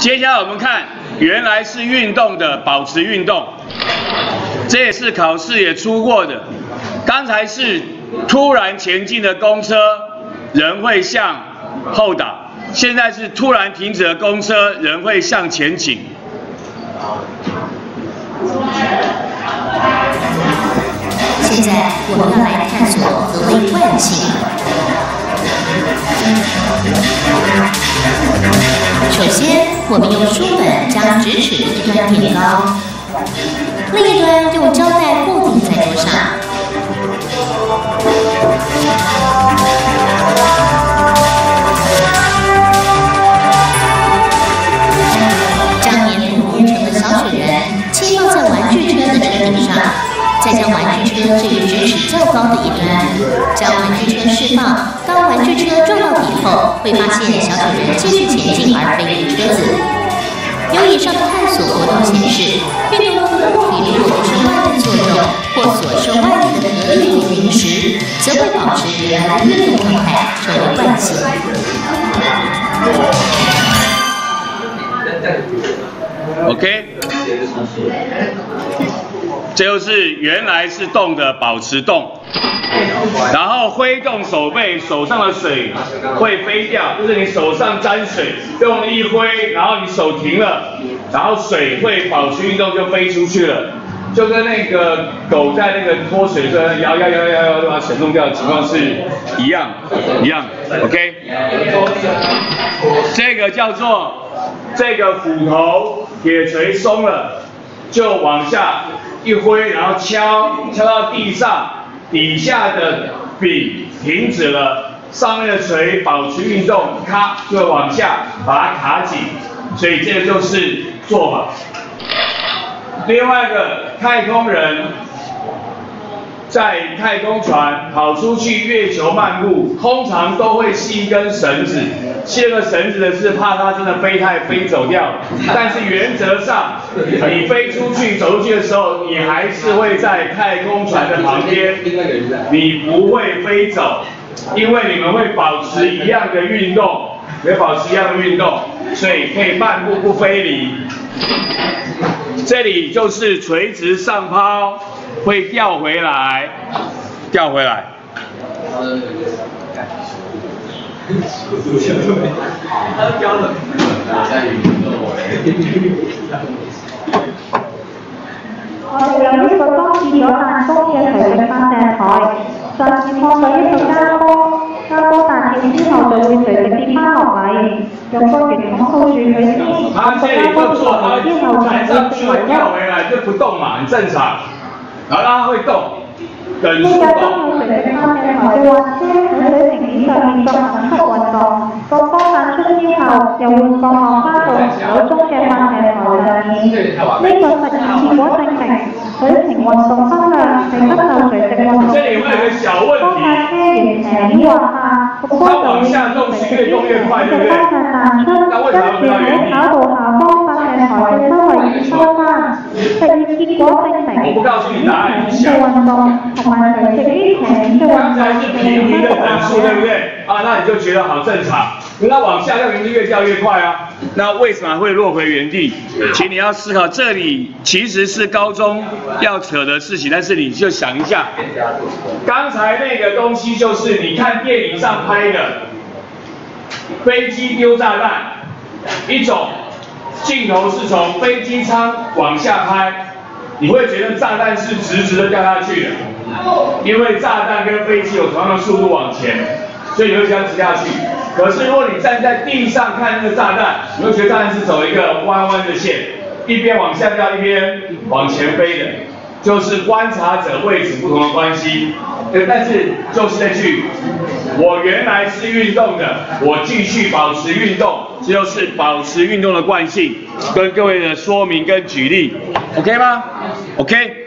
接下来我们看，原来是运动的保持运动，这也是考试也出过的。刚才是突然前进的公车，人会向后倒；现在是突然停止的公车，人会向前倾。现在我们来探索何谓惯性。首先，我们用书本将直尺一端垫高，另一端用胶带固定在桌上。将粘土捏成的小雪人轻放在玩具车的车顶上，再将玩具车置于直尺较高的一端，将玩具车释放。当玩具车撞到底后，会发现小雪人继续前进而飞离车子。由以上的探索活动显示，运动中的物体如果不受外力作用或所受外力的合力为零时，则会保持原来的运动状态，成为惯性。OK，这就是原来是动的保持动。然后挥动手背，手上的水会飞掉，就是你手上沾水，用力一挥，然后你手停了，然后水会保持运动就飞出去了，就跟那个狗在那个脱水时摇摇摇摇摇就把水弄掉的情况是一样，一样，OK。这个叫做这个斧头铁锤松了，就往下一挥，然后敲敲到地上。底下的柄停止了，上面的锤保持运动，咔就往下把它卡紧，所以这个就是做法。另外一个太空人。在太空船跑出去月球漫步，通常都会系一根绳子。系了绳子的是怕它真的飞太飞走掉。但是原则上，你飞出去走出去的时候，你还是会在太空船的旁边，你不会飞走，因为你们会保持一样的运动，会保持一样的运动，所以可以漫步不飞离。这里就是垂直上抛。会掉回来，掉回来。我哋有呢個裝置咗彈弓嘅垂直發射台，上次放咗一度加波，加波彈跳之後就會垂直跌翻落嚟，用個圓筒套住佢先，個加波跌落之後就會成為一。跳回來就不動嘛，很正常。然後它會動，等速動。呢個當水嘅發射台嘅滑車喺水平面上面作等速運動，個波彈出之後又會降落翻到手中嘅發射台上面。呢個實驗結果證明水平運動分量係不受垂直運動影響。當架車沿斜面滑下，個波就會隨住水平面嘅方向彈出，跟住喺跑道下方台嘅周圍收翻。實驗結果證明呢平嘅運動同埋垂直於斜面嘅運動係不等速，對不對？啊，那你就覺得好正常。那往下要原地越掉越快啊，那為什麼會落回原地？請你要思考，這裏其實是高中要扯的事情，但是你就想一下，剛才那個東西就是你看電影上拍的飛機丟炸弹，一種镜头是从飞机舱往下拍，你会觉得炸弹是直直的掉下去的，因为炸弹跟飞机有同样的速度往前，所以你会这样直下去。可是如果你站在地上看那个炸弹，你会觉得炸弹是走一个弯弯的线，一边往下掉，一边往前飞的，就是观察者位置不同的关系，对，但是就是那句，我原来是运动的，我继续保持运动，这就是保持运动的惯性，跟各位的说明跟举例，OK 吗？OK。